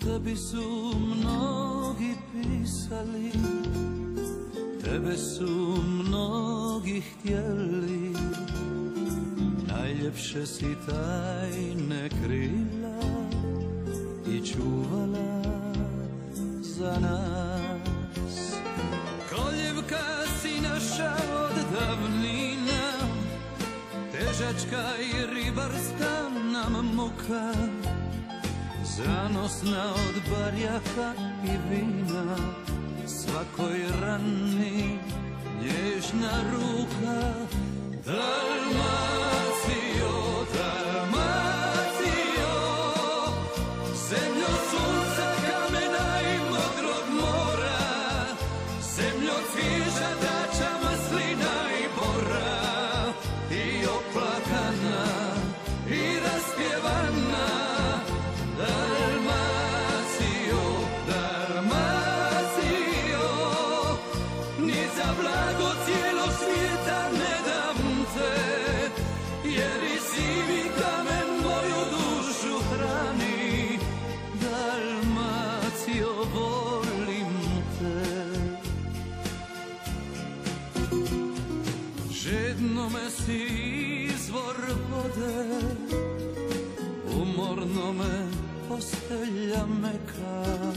ti su mnogi pisali Tebe su mnogi htjeli. Najljepše si tajne krila I čuvala za nas. Koljevka si naša od davnina Težačka i ribarska nam muka Zanosna od barjaka i vina Svakoj rani nježna ruka Dalmacijo, Žedno me si izvor vode Umorno me postelja meka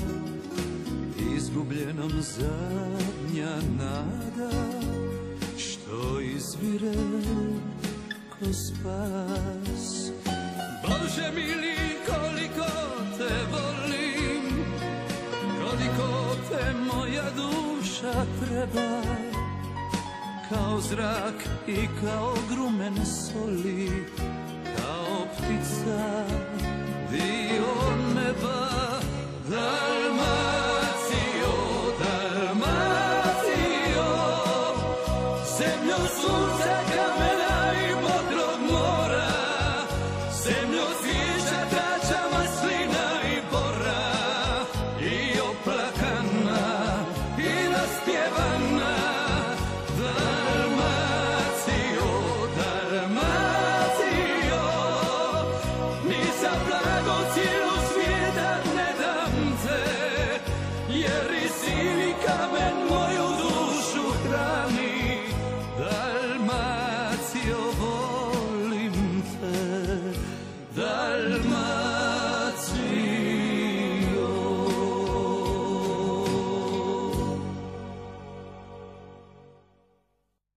Izgubljenom zadnja nada Što izvire ko spas. Bože mili koliko te volim Koliko te moja duša treba kao zrak i kao grumen soli Kao ptica dio neba Dalmacio, Dalmacio zemlju sunca